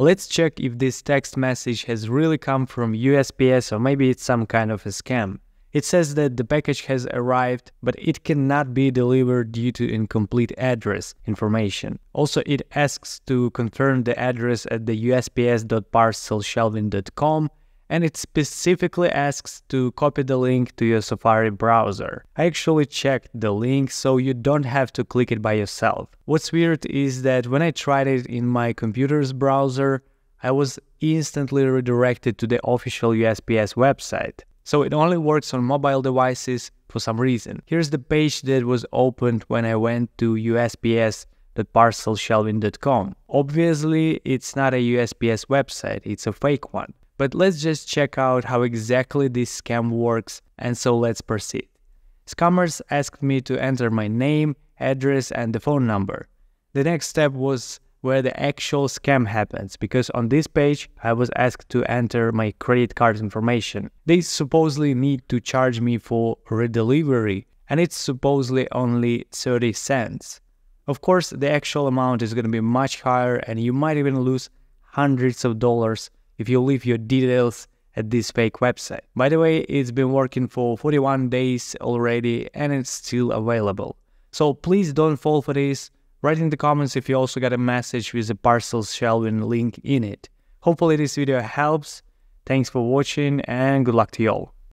Let's check if this text message has really come from USPS or maybe it's some kind of a scam. It says that the package has arrived, but it cannot be delivered due to incomplete address information. Also, it asks to confirm the address at the usps.parcelshelving.com and it specifically asks to copy the link to your Safari browser. I actually checked the link so you don't have to click it by yourself. What's weird is that when I tried it in my computer's browser, I was instantly redirected to the official USPS website. So it only works on mobile devices for some reason. Here's the page that was opened when I went to usps.parcelshelving.com. Obviously, it's not a USPS website, it's a fake one. But let's just check out how exactly this scam works and so let's proceed. Scammers asked me to enter my name, address and the phone number. The next step was where the actual scam happens because on this page I was asked to enter my credit card information. They supposedly need to charge me for redelivery and it's supposedly only 30 cents. Of course, the actual amount is going to be much higher and you might even lose hundreds of dollars if you leave your details at this fake website. By the way, it's been working for 41 days already and it's still available. So please don't fall for this. Write in the comments if you also got a message with a parcel shelving link in it. Hopefully this video helps. Thanks for watching and good luck to you all.